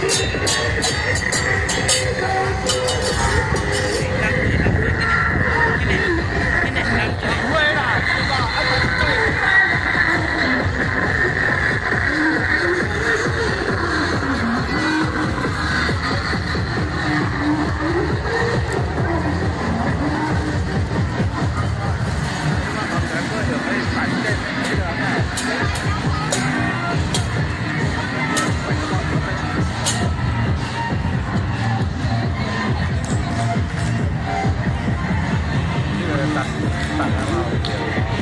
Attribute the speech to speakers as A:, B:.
A: Gracias.
B: นี่เราจะตัดตัดแล้วเรา